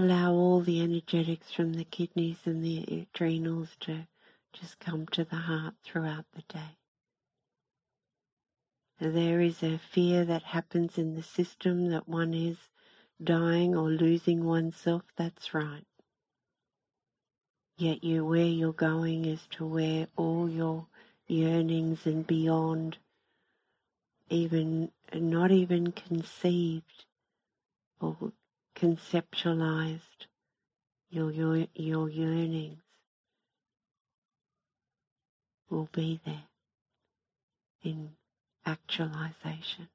Allow all the energetics from the kidneys and the adrenals to just come to the heart throughout the day. There is a fear that happens in the system that one is dying or losing oneself. That's right. Yet you, where you're going is to where all your yearnings and beyond, even not even conceived or conceptualized your, your, your yearnings will be there in actualization.